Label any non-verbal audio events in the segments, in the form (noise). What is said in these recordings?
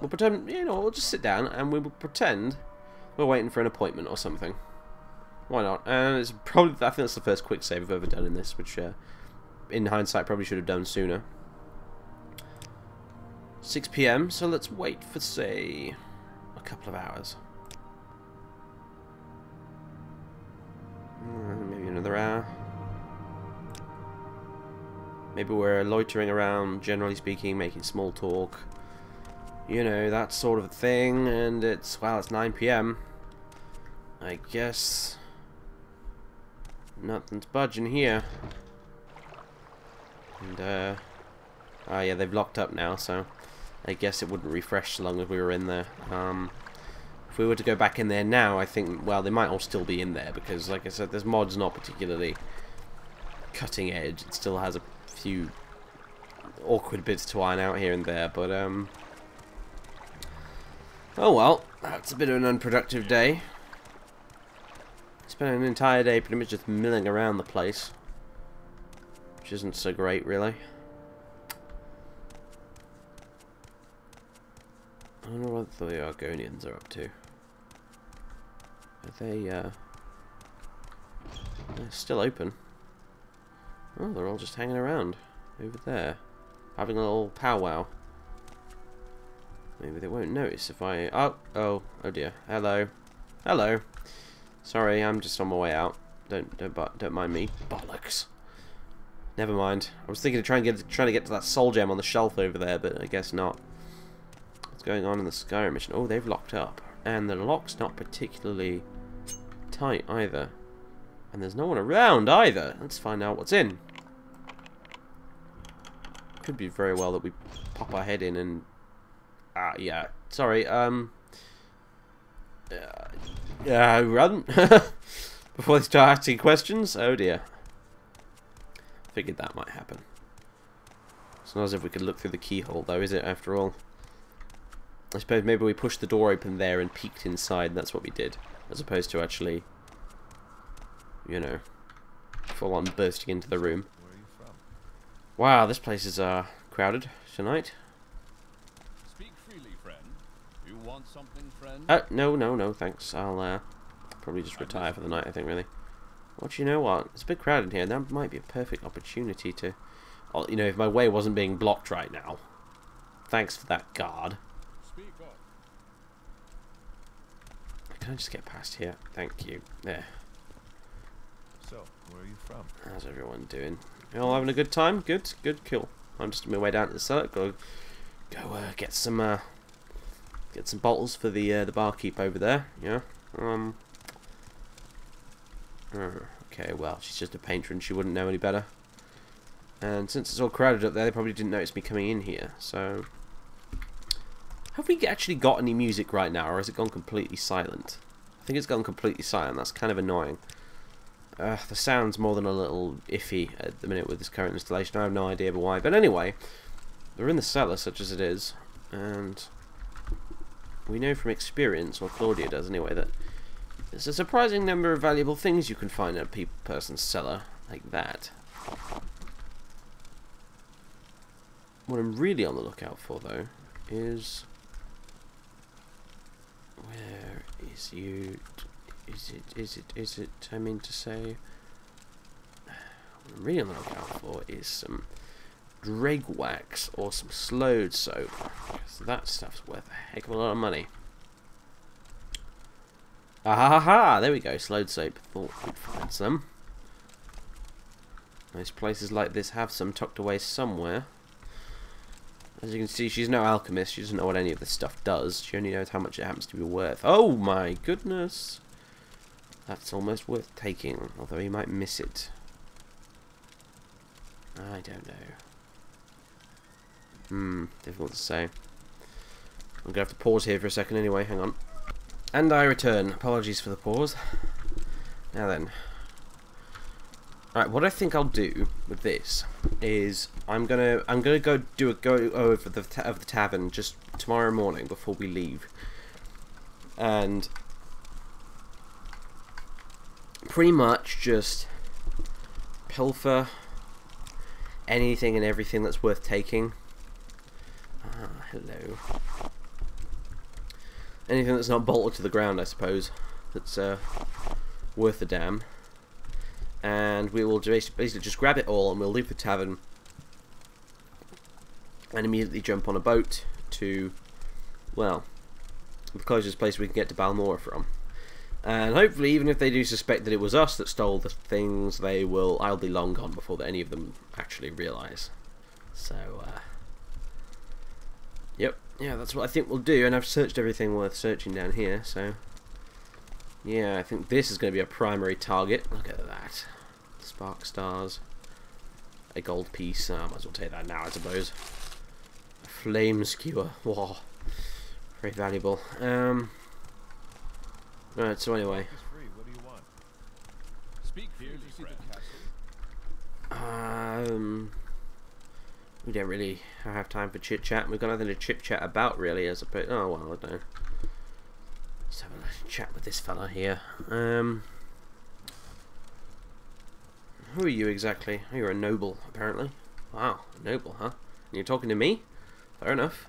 We'll pretend, you know, we'll just sit down and we will pretend we're waiting for an appointment or something. Why not? And it's probably, I think that's the first quick save I've ever done in this, which, uh, in hindsight, probably should have done sooner. 6 p.m., so let's wait for, say, a couple of hours. Uh, maybe another hour. Maybe we're loitering around, generally speaking, making small talk. You know, that sort of thing, and it's, well, it's 9 p.m. I guess nothing's budging here. And, uh, oh yeah, they've locked up now, so I guess it wouldn't refresh so long as we were in there. Um, if we were to go back in there now, I think, well, they might all still be in there, because, like I said, this mod's not particularly cutting edge. It still has a few awkward bits to iron out here and there, but, um... Oh well, that's a bit of an unproductive day. Spent an entire day pretty much just milling around the place. Which isn't so great, really. I wonder what the Argonians are up to. Are they, uh... They're still open. Oh, they're all just hanging around. Over there. Having a little powwow. Maybe they won't notice if I... Oh, oh, oh dear. Hello. Hello. Sorry, I'm just on my way out. Don't don't don't mind me. Bollocks. Never mind. I was thinking of trying to get trying to get to that soul gem on the shelf over there, but I guess not. What's going on in the Skyrim mission? Oh, they've locked up, and the lock's not particularly tight either. And there's no one around either. Let's find out what's in. Could be very well that we pop our head in and Ah, yeah. Sorry. Um. Uh, yeah, run (laughs) before they start asking questions. Oh dear. Figured that might happen. It's not as if we could look through the keyhole, though, is it? After all. I suppose maybe we pushed the door open there and peeked inside. that's what we did, as opposed to actually, you know, full on bursting into the room. Wow, this place is uh crowded tonight. Speak freely, friend. You want something, friend? Uh, no, no, no, thanks. I'll uh, probably just retire for the night, I think, really. What you know what? It's a bit crowded here. That might be a perfect opportunity to... Oh, you know, if my way wasn't being blocked right now. Thanks for that, guard. Speak up. Can I just get past here? Thank you. There. So, where are you from? How's everyone doing? You all having a good time? Good, good, cool. I'm just on my way down to the cellar. Go, go uh, get some uh, Get some bottles for the uh, the barkeep over there. Yeah. Um. Uh, okay. Well, she's just a patron. She wouldn't know any better. And since it's all crowded up there, they probably didn't notice me coming in here. So, have we actually got any music right now, or has it gone completely silent? I think it's gone completely silent. That's kind of annoying. Uh, the sound's more than a little iffy at the minute with this current installation. I have no idea why. But anyway, we're in the cellar, such as it is, and we know from experience, or Claudia does anyway, that there's a surprising number of valuable things you can find in a person's cellar, like that. What I'm really on the lookout for, though, is... Where is you... Is it, is it, is it, I mean to say... What I'm really on the lookout for is some Dreugh wax or some Sload soap. Because that stuff's worth a heck of a lot of money. Ah ha ha! There we go, Sload soap. Thought we'd find some. Most places like this have some tucked away somewhere. As you can see, she's no alchemist. She doesn't know what any of this stuff does. She only knows how much it happens to be worth. Oh my goodness! That's almost worth taking, although he might miss it. I don't know. Hmm, difficult to say. I'm going to have to pause here for a second anyway, hang on. And I return. Apologies for the pause. Now then. Alright, what I think I'll do with this is I'm gonna I'm gonna go do a go over the of the tavern just tomorrow morning before we leave, and pretty much just pilfer anything and everything that's worth taking Ah, hello. Anything that's not bolted to the ground, I suppose, that's uh, worth a damn. And we will basically just grab it all and we'll leave the tavern and immediately jump on a boat to, well, the closest place we can get to Balmora from. And hopefully, even if they do suspect that it was us that stole the things, they will. I'll be long gone before any of them actually realise. So, uh, yep, yeah, that's what I think we'll do. And I've searched everything worth searching down here, so yeah, I think this is going to be a primary target. Look at that, spark stars, a gold piece. Oh, I might as well take that now, I suppose. A flame skewer. Whoa, very valuable. Um. See so anyway. Um, we don't really have time for chit chat. We've got nothing to chit chat about really, as opposed. Oh well, I don't know. Let's have a chat with this fella here. Um, who are you exactly? Oh, you're a noble, apparently. Wow, a noble, huh? And you're talking to me? Fair enough.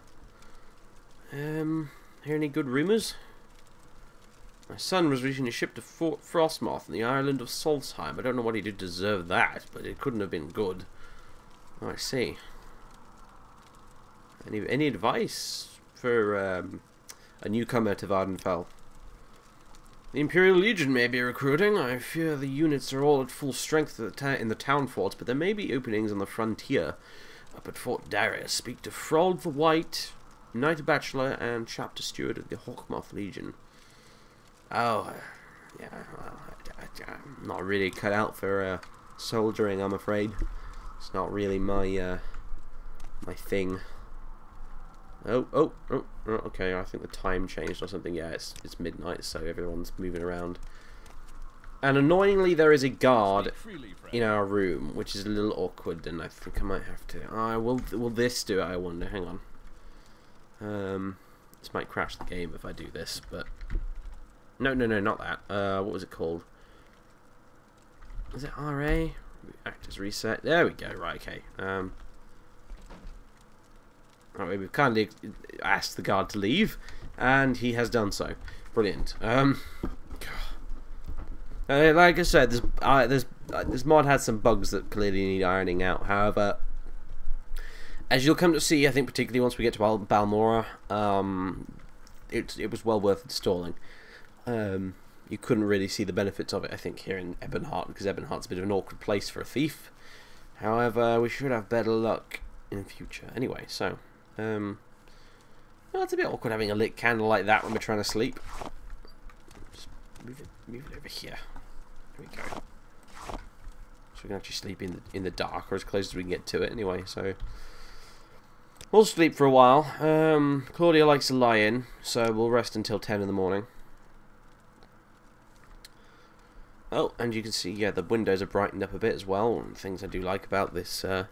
Um, hear any good rumours? My son was recently shipped to Fort Frostmoth in the island of Solstheim. I don't know what he did deserve that, but it couldn't have been good. Oh, I see. Any any advice for um, a newcomer to Vvardenfell? The Imperial Legion may be recruiting. I fear the units are all at full strength in the town forts, but there may be openings on the frontier. Up at Fort Darius, speak to Frald the White, Knight Bachelor, and Chapter Steward of the Hawkmoth Legion. Oh, uh, yeah, well, I, am not really cut out for uh, soldiering, I'm afraid. It's not really my uh, my thing. Oh, oh, oh, oh, okay, I think the time changed or something. Yeah, it's, it's midnight, so everyone's moving around. And annoyingly, there is a guard in our room, which is a little awkward, and I think I might have to. Oh, will will this do it? I wonder. Hang on. Um, this might crash the game if I do this, but no, no, no, not that. Uh, what was it called? Is it RA? Actors reset. There we go. Right. Okay. Um. Alright, we've kindly asked the guard to leave, and he has done so. Brilliant. Um. Uh, like I said, this uh, this uh, this mod has some bugs that clearly need ironing out. However, as you'll come to see, I think particularly once we get to Bal- Balmora, um, it it was well worth installing. Um, you couldn't really see the benefits of it, I think, here in Ebonheart because Ebonheart's a bit of an awkward place for a thief. However, we should have better luck in future. Anyway, so um, well, it's a bit awkward having a lit candle like that when we're trying to sleep. Just move it, move it over here. There we go. So we can actually sleep in the, in the dark, or as close as we can get to it. Anyway, so we'll sleep for a while. Um, Claudia likes to lie in, so we'll rest until ten in the morning. Oh, and you can see, yeah, the windows are brightened up a bit as well. Things I do like about this uh,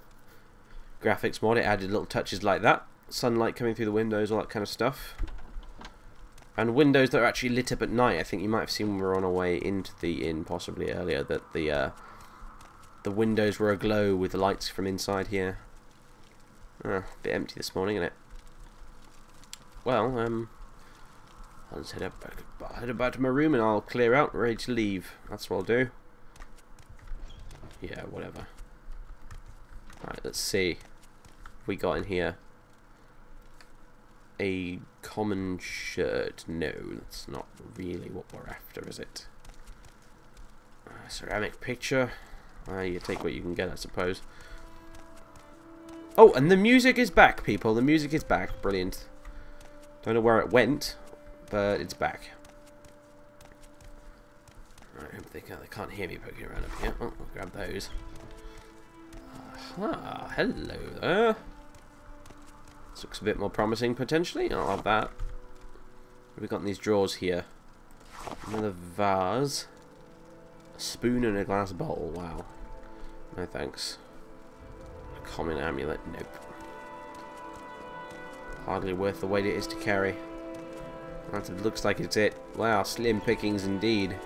graphics mod, it added little touches like that. Sunlight coming through the windows, all that kind of stuff. And windows that are actually lit up at night. I think you might have seen when we were on our way into the inn, possibly earlier, that the uh, the windows were aglow with the lights from inside here. Ah, a bit empty this morning, isn't it? Well, um, I'll just head, up head back to my room and I'll clear out, ready to leave. That's what I'll do. Yeah, whatever. Right, let's see. We got in here? A common shirt. No, that's not really what we're after, is it? Uh, ceramic picture. Uh, you take what you can get, I suppose. Oh, and the music is back, people. The music is back. Brilliant. Don't know where it went, but it's back. I hope they can't, they can't hear me poking around up here. Oh, I'll grab those. Ah, hello there. This looks a bit more promising, potentially. I'll have that. What have we got in these drawers here? Another vase. A spoon and a glass bowl. Wow. No thanks. A common amulet. Nope. Hardly worth the weight it is to carry. That looks like it's it. Wow, slim pickings indeed.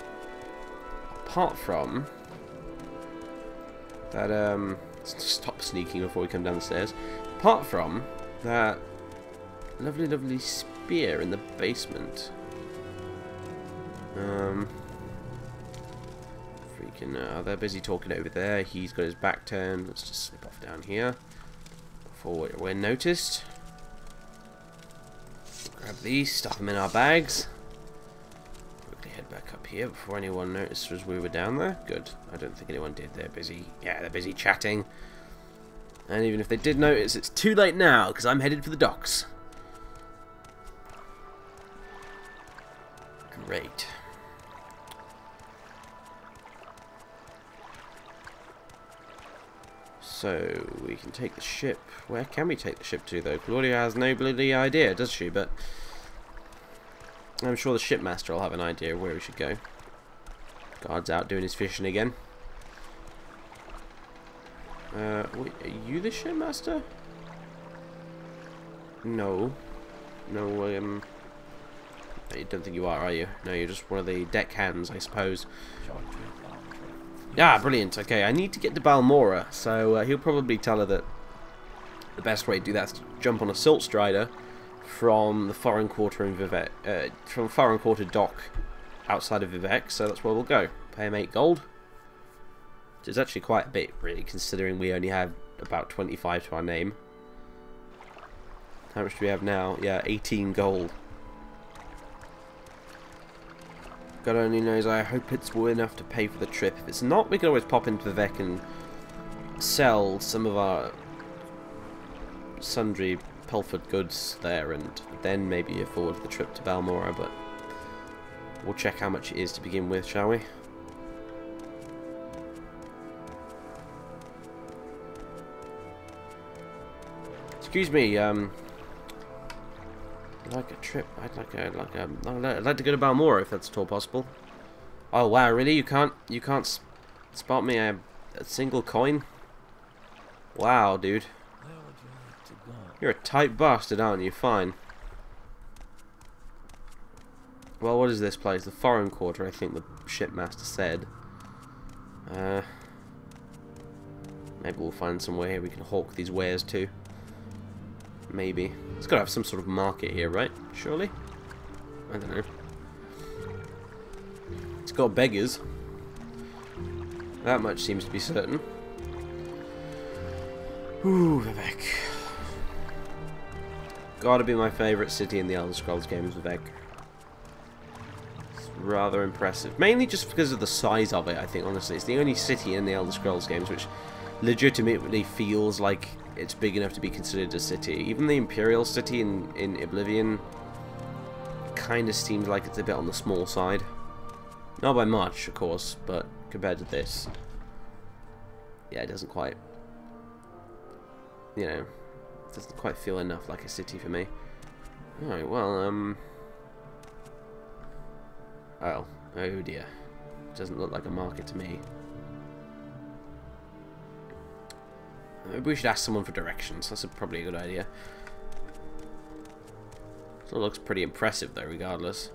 Apart from that, um, stop sneaking before we come down the stairs. Apart from that lovely, lovely spear in the basement. Um, freaking, uh, they're busy talking over there. He's got his back turned. Let's just slip off down here before we're noticed. Grab these, stuff them in our bags. Quickly head back up here before anyone noticed as we were down there. Good. I don't think anyone did. They're busy. Yeah, they're busy chatting. And even if they did notice, it's too late now because I'm headed for the docks. Great. So, we can take the ship. Where can we take the ship to, though? Claudia has no bloody idea, does she? But I'm sure the shipmaster will have an idea of where we should go. Guard's out doing his fishing again. Uh, wait, are you the shipmaster? No. No, um... I don't think you are, are you? No, you're just one of the deckhands, I suppose. Ah, brilliant. Okay, I need to get to Balmora, so uh, he'll probably tell her that the best way to do that is to jump on a silt strider from the foreign quarter in Vivec, uh, from foreign quarter dock outside of Vivec, so that's where we'll go. Pay him 8 gold. Which is actually quite a bit, really, considering we only have about 25 to our name. How much do we have now? Yeah, 18 gold. God only knows, I hope it's enough to pay for the trip. If it's not, we can always pop into Vivec and sell some of our sundry pilfered goods there and then maybe afford the trip to Balmora, but we'll check how much it is to begin with, shall we? Excuse me, um, like a trip. I'd like a like a. I'd like to go to Balmora if that's at all possible. Oh wow, really? You can't you can't spot me a, a single coin? Wow, dude. You're a tight bastard, aren't you? Fine. Well, what is this place? The foreign quarter, I think the shipmaster said. Uh, maybe we'll find somewhere here we can hawk these wares to. Maybe. It's got to have some sort of market here, right? Surely? I don't know. It's got beggars. That much seems to be certain. Ooh, Vivec. Gotta be my favourite city in the Elder Scrolls games, Vivec. It's rather impressive. Mainly just because of the size of it, I think, honestly. It's the only city in the Elder Scrolls games which legitimately feels like it's big enough to be considered a city. Even the Imperial City in, in Oblivion kind of seems like it's a bit on the small side. Not by much, of course, but compared to this, yeah, it doesn't quite, you know, doesn't quite feel enough like a city for me. Alright, well, um, oh, oh dear, doesn't look like a market to me. Maybe we should ask someone for directions. That's a, probably a good idea. It looks pretty impressive though, regardless.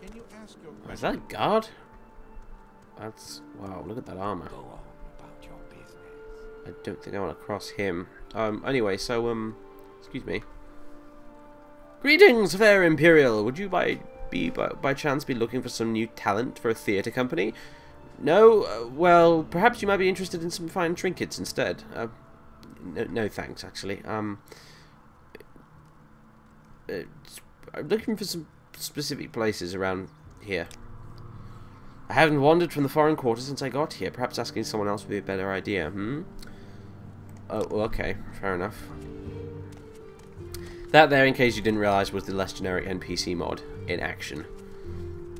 Can you ask your Oh, is that a guard? That's... Wow, look at that armor. Go on about your business. I don't think I want to cross him. Um, anyway, so, um... Excuse me. Greetings, fair Imperial! Would you by be by, by chance be looking for some new talent for a theatre company? No? Uh, well, perhaps you might be interested in some fine trinkets instead. Uh, no, no thanks, actually. Um, I'm looking for some specific places around here. I haven't wandered from the foreign quarter since I got here. Perhaps asking someone else would be a better idea, hmm? Oh, okay. Fair enough. That there, in case you didn't realise, was the less generic NPC mod in action.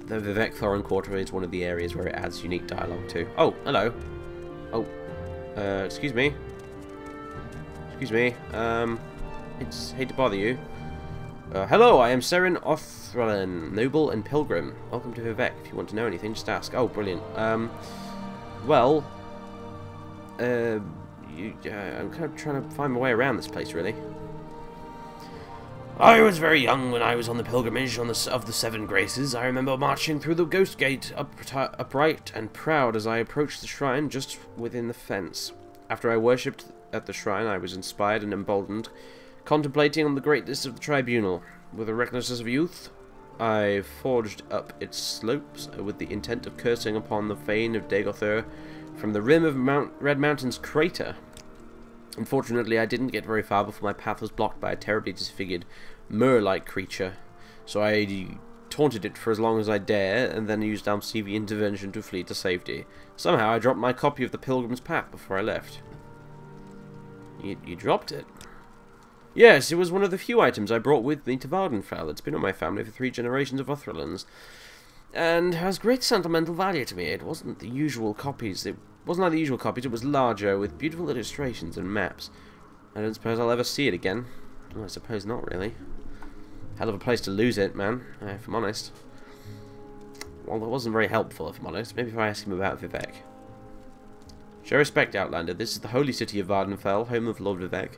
The Vivec Foreign Quarter is one of the areas where it adds unique dialogue to. Oh, hello. Oh, uh, excuse me. Excuse me. Um, it's hate to bother you. Uh, hello, I am Seren Othralen, noble and pilgrim. Welcome to Vivec. If you want to know anything, just ask. Oh, brilliant. Um, well, uh, you, uh, I'm kind of trying to find my way around this place, really. I was very young when I was on the pilgrimage on the, of the Seven Graces. I remember marching through the Ghost Gate, up, upright and proud as I approached the shrine just within the fence. After I worshipped at the shrine, I was inspired and emboldened, Contemplating on the greatness of the tribunal, with the recklessness of youth, I forged up its slopes with the intent of cursing upon the fane of Dagoth Ur from the rim of Mount Red Mountain's crater. Unfortunately, I didn't get very far before my path was blocked by a terribly disfigured, mer-like creature, so I taunted it for as long as I dare, and then used Almsivi intervention to flee to safety. Somehow, I dropped my copy of the Pilgrim's Path before I left. You, you dropped it? Yes, it was one of the few items I brought with me to Vvardenfell. It's been in my family for three generations of Othrelans, and has great sentimental value to me. It wasn't the usual copies. It wasn't like the usual copies. It was larger, with beautiful illustrations and maps. I don't suppose I'll ever see it again. Well, I suppose not, really. Hell of a place to lose it, man, if I'm honest. Well, that wasn't very helpful, if I'm honest. Maybe if I ask him about Vivec. Show respect, Outlander. This is the holy city of Vvardenfell, home of Lord Vivec.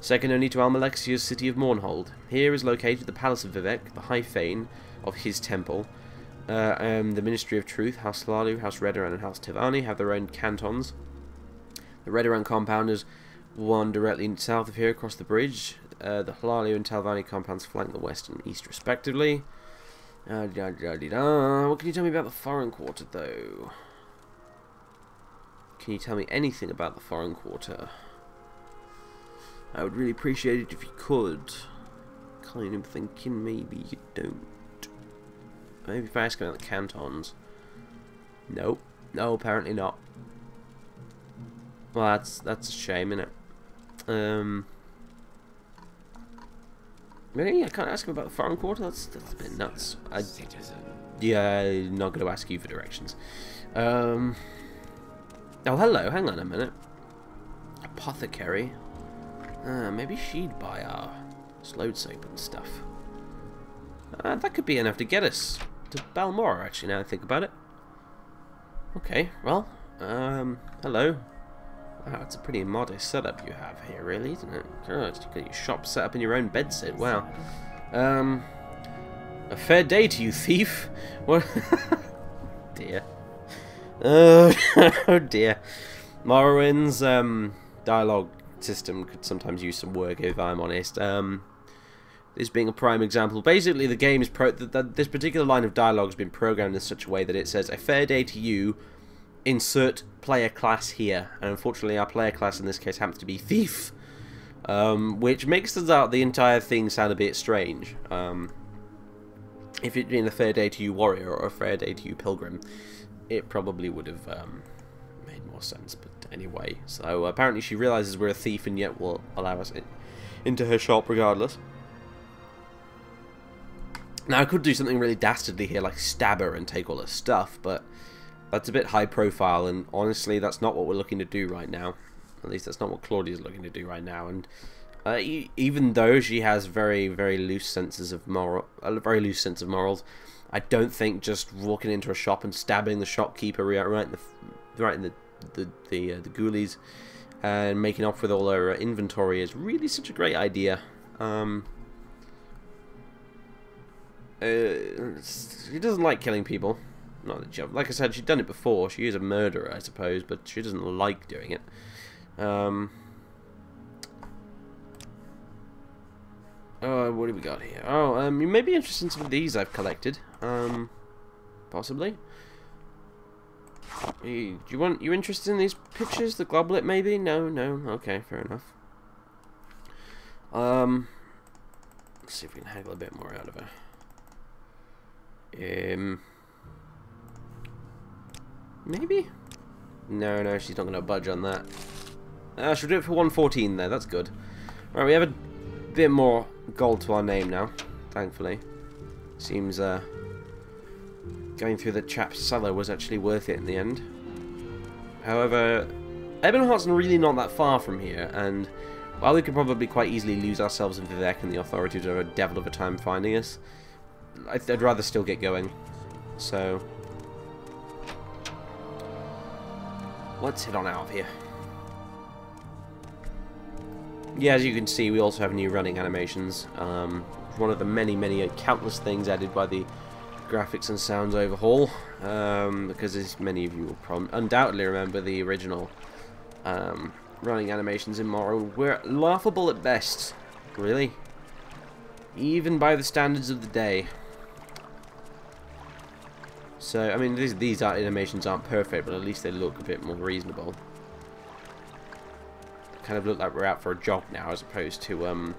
Second only to Almalexia's city of Mournhold. Here is located the Palace of Vivec, the High Fane of his temple. Uh, um, the Ministry of Truth, House Hlaalu, House Redoran, and House Telvanni have their own cantons. The Redoran compound is one directly south of here across the bridge. Uh, the Hlaalu and Telvanni compounds flank the west and east respectively. Uh, da, da, da, what can you tell me about the foreign quarter, though? Can you tell me anything about the foreign quarter? I would really appreciate it if you could. Kind of thinking maybe you don't. Maybe if I ask about the cantons. Nope. No, apparently not. Well, that's that's a shame, isn't it? Um. Really? I can't ask him about the foreign quarter? That's, that's a bit nuts. I, yeah, I'm not going to ask you for directions. Um. Oh, hello. Hang on a minute. Apothecary. Uh, maybe she'd buy our Sload soap and stuff. Uh, that could be enough to get us to Balmora, actually, now I think about it. Okay, well, um, hello. Wow, it's a pretty modest setup you have here, really, isn't it? God, you got your shop set up in your own bedsit, wow. Um, a fair day to you, thief. What? (laughs) dear. Uh, (laughs) oh dear. Morrowind's um, dialogue system could sometimes use some work, if I'm honest. Um, this being a prime example. Basically, the game is pro. This particular line of dialogue has been programmed in such a way that it says, "A fair day to you." Insert player class here, and unfortunately, our player class in this case happens to be thief, um, which makes the, the entire thing sound a bit strange. Um, if it'd been a fair day to you warrior or a fair day to you pilgrim, it probably would have um, made more sense. But anyway, so apparently she realizes we're a thief and yet will allow us in, into her shop regardless. Now, I could do something really dastardly here, like stab her and take all her stuff, but that's a bit high profile, and honestly, that's not what we're looking to do right now. At least that's not what Claudia's looking to do right now, and uh, even though she has very, very loose senses of moral, a very loose sense of morals, I don't think just walking into a shop and stabbing the shopkeeper right in the, right in the the the, uh, the ghoulies and making off with all her inventory is really such a great idea. Um, uh, she doesn't like killing people. Not that she, like I said, she's done it before. She is a murderer, I suppose, but she doesn't like doing it. Um, oh, what do we got here? Oh, um, you may be interested in some of these I've collected. Um, possibly. do you want? You interested in these pictures? The goblet, maybe? No, no. Okay, fair enough. Um, let's see if we can haggle a bit more out of her. Um, maybe? No, no, she's not going to budge on that. Uh, she'll do it for 114 there, that's good. Right, we have a bit more gold to our name now, thankfully. Seems uh, going through the chap's cellar was actually worth it in the end. However, Ebonheart's really not that far from here, and while we could probably quite easily lose ourselves in Vivec and the authorities are a devil of a time finding us, I'd rather still get going. So, let's head on out of here. Yeah, as you can see, we also have new running animations. Um, one of the many, many, countless things added by the graphics and sounds overhaul. Um, because as many of you will undoubtedly remember, the original um, running animations in Morrow were laughable at best. Really? Even by the standards of the day. So, I mean, these, these animations aren't perfect, but at least they look a bit more reasonable. Kind of look like we're out for a jog now, as opposed to, um,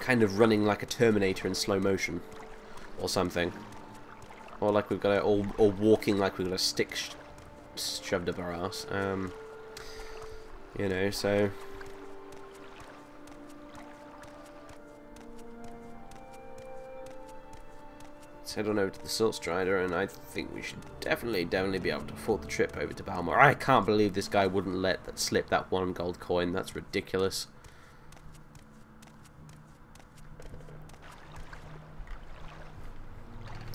kind of running like a Terminator in slow motion. Or something. Or like we've got a, or, or walking like we've got a stick sh shoved up our ass. Um, you know, so Let's head on over to the Silt Strider, and I think we should definitely, definitely be able to afford the trip over to Balmora. I can't believe this guy wouldn't let that slip that one gold coin. That's ridiculous.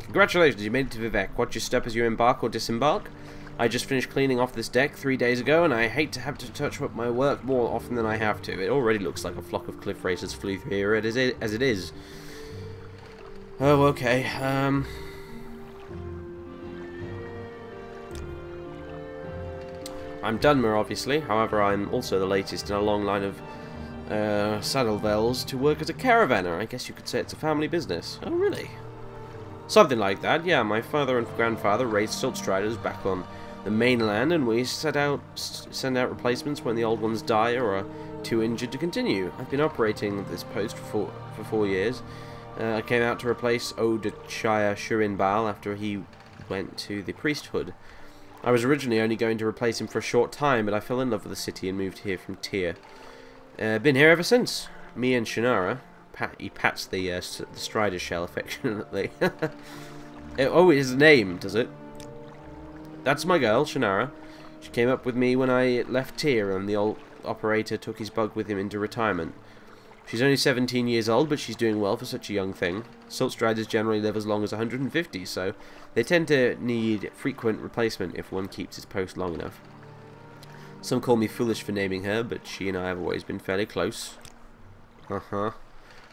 Congratulations, you made it to Vivec. Watch your step as you embark or disembark. I just finished cleaning off this deck three days ago, and I hate to have to touch up my work more often than I have to. It already looks like a flock of cliff racers flew through here as it is. Oh, okay. Um... I'm Dunmer, obviously. However, I'm also the latest in a long line of uh, Saddlevales to work as a caravaner. I guess you could say it's a family business. Oh, really? Something like that, yeah. My father and grandfather raised silt striders back on the mainland, and we set out send out replacements when the old ones die or are too injured to continue. I've been operating this post for four, for four years, uh, I came out to replace Odachaya Shurinbal after he went to the priesthood. I was originally only going to replace him for a short time, but I fell in love with the city and moved here from Tear. Uh, been here ever since. Me and Shannara. Pat, he pats the, uh, the Strider shell affectionately. (laughs) it, oh, his name, does it? That's my girl, Shannara. She came up with me when I left Tear, and the old operator took his bug with him into retirement. She's only 17 years old, but she's doing well for such a young thing. Silt Striders generally live as long as 150, so they tend to need frequent replacement if one keeps his post long enough. Some call me foolish for naming her, but she and I have always been fairly close. Uh-huh.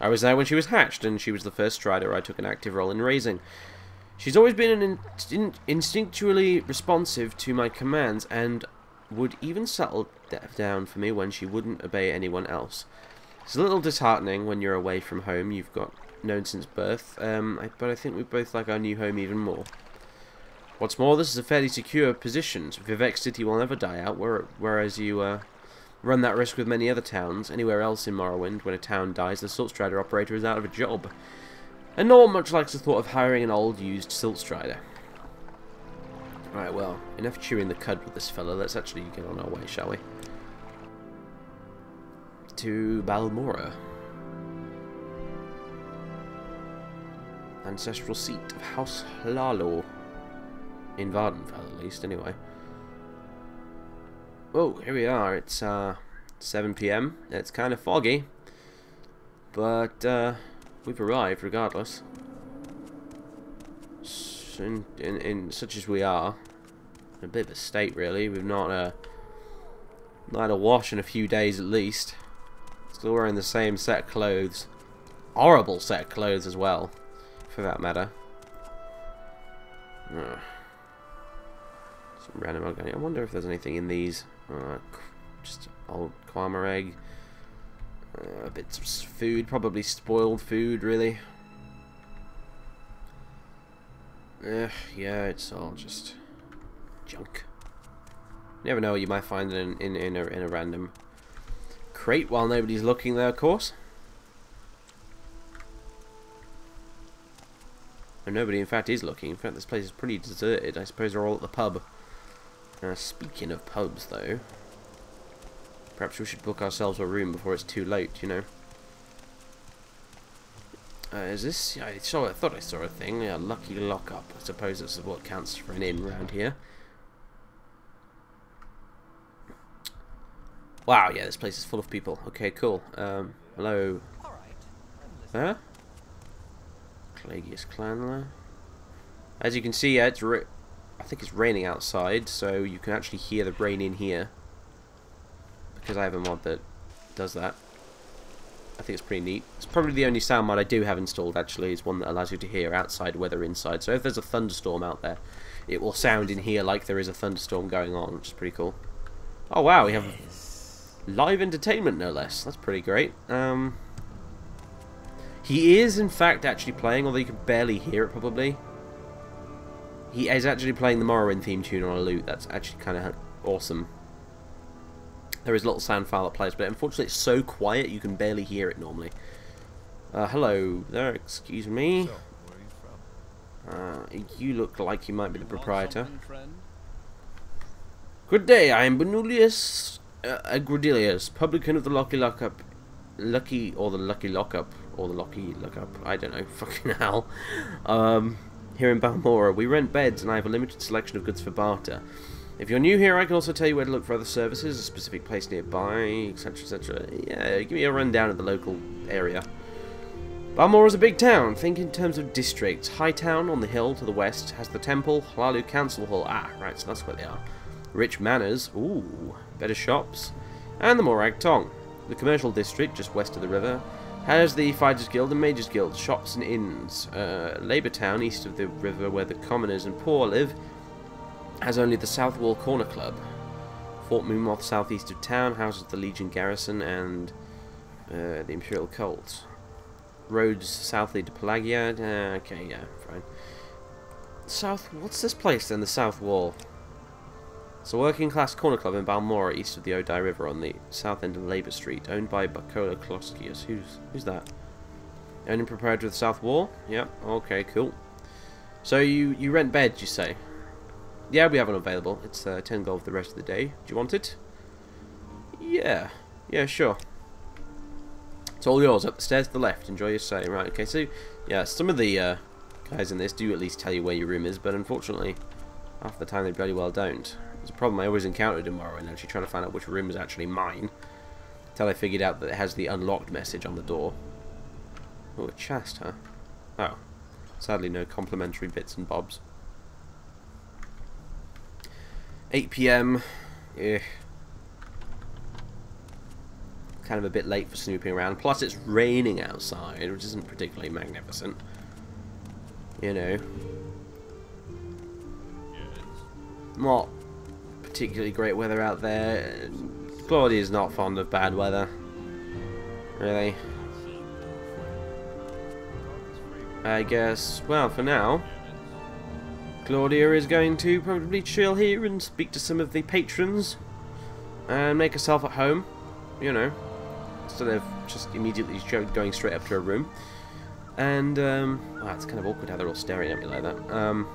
I was there when she was hatched, and she was the first Strider I took an active role in raising. She's always been in in instinctually responsive to my commands, and would even settle down for me when she wouldn't obey anyone else. It's a little disheartening when you're away from home you've got known since birth, um, I, but I think we both like our new home even more. What's more, this is a fairly secure position. So Vivec City will never die out, whereas you uh, run that risk with many other towns. Anywhere else in Morrowind, when a town dies, the Silt Strider operator is out of a job. And no one much likes the thought of hiring an old, used Silt Strider. Right, well, enough chewing the cud with this fella. Let's actually get on our way, shall we? To Balmora. Ancestral seat of House Hlaalu. In Vvardenfell, at least, anyway. Oh, here we are. It's uh, 7 p.m. It's kind of foggy. But uh, we've arrived regardless. In, in, in, such as we are, a bit of a state really. We've not uh, not had a wash in a few days at least. Still wearing the same set of clothes. Horrible set of clothes as well, for that matter. Some random organic. I wonder if there's anything in these. Uh, just old Kwama egg. Uh, bits of food, probably spoiled food, really. Ugh, yeah, it's all just junk. Never know, you might find it in, in, in, a, in a random crate while nobody's looking there, of course. And nobody, in fact, is looking. In fact, this place is pretty deserted. I suppose they're all at the pub. Uh, speaking of pubs, though, perhaps we should book ourselves a room before it's too late, you know. Uh, is this... I saw. I thought I saw a thing. A lucky lockup. I suppose this is what counts for an inn around here. Wow, yeah, this place is full of people. Okay, cool. Um, hello. Huh? Clagius Clanler. As you can see, yeah, it's I think it's raining outside, so you can actually hear the rain in here. Because I have a mod that does that. I think it's pretty neat. It's probably the only sound mod I do have installed, actually, is one that allows you to hear outside weather inside. So if there's a thunderstorm out there, it will sound in here like there is a thunderstorm going on, which is pretty cool. Oh wow, we have live entertainment, no less. That's pretty great. Um, he is, in fact, actually playing, although you can barely hear it, probably. He is actually playing the Morrowind theme tune on a lute. That's actually kind of awesome. There is a little sound file that plays, but unfortunately it's so quiet you can barely hear it normally. Uh, hello there, excuse me. So, where are you from? Uh, you look like you might be the You want proprietor. Good day, I am Benulius uh, Agrodilius, publican of the Lucky Lockup. Lucky, or the Lucky Lockup, or the Lucky Lockup, I don't know, (laughs) fucking hell. Um, here in Balmora, we rent beds and I have a limited selection of goods for barter. If you're new here, I can also tell you where to look for other services, a specific place nearby, etc, etc. Yeah, give me a rundown of the local area. Balmora is a big town. Think in terms of districts. Hightown on the hill to the west has the temple, Hlaalu Council Hall. Ah, right, so that's where they are. Rich Manors, ooh, better shops, and the Morag Tong. The commercial district, just west of the river, has the Fighters Guild and Mages Guild, shops and inns. Uh, Labour Town, east of the river where the commoners and poor live, has only the South Wall Corner Club. Fort Moonmoth, southeast of town, houses the Legion Garrison and uh, the Imperial Cult. Roads southly to Pelagia. Uh, okay, yeah, fine. South. What's this place then? The South Wall. It's a working class corner club in Balmora, east of the Odai River, on the south end of Labour Street, owned by Bacola Closcius. Who's who's that? Owning proprietor of the South Wall. Yep. Okay. Cool. So you you rent beds, you say? Yeah, we have one available. It's uh, ten gold for the rest of the day. Do you want it? Yeah. Yeah, sure. It's all yours. Up the stairs to the left. Enjoy your stay. Right. Okay. So yeah, some of the uh, guys in this do at least tell you where your room is, but unfortunately, half the time they bloody well don't. It's a problem I always encountered in Morrowind, actually trying to find out which room is actually mine. Until I figured out that it has the unlocked message on the door. Oh, a chest, huh? Oh. Sadly, no complimentary bits and bobs. 8 p.m. Eh. Kind of a bit late for snooping around. Plus, it's raining outside, which isn't particularly magnificent. You know. Yes. not particularly great weather out there. Claudia's not fond of bad weather. Really. I guess, well, for now, Claudia is going to probably chill here and speak to some of the patrons and make herself at home, you know, instead of just immediately going straight up to her room. And, um, wow, it's kind of awkward how they're all staring at me like that. Um,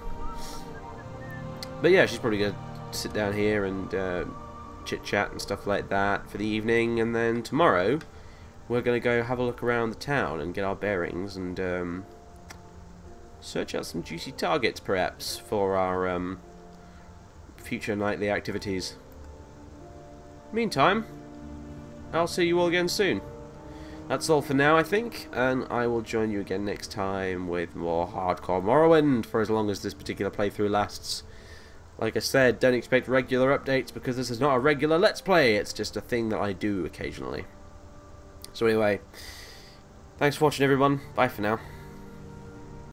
but yeah, she's probably going to sit down here and uh, chit chat and stuff like that for the evening, and then tomorrow we're going to go have a look around the town and get our bearings and um, search out some juicy targets, perhaps, for our um, future nightly activities. Meantime, I'll see you all again soon. That's all for now, I think, and I will join you again next time with more Hardcore Morrowind for as long as this particular playthrough lasts. Like I said, don't expect regular updates because this is not a regular Let's Play, it's just a thing that I do occasionally. So anyway, thanks for watching everyone, bye for now.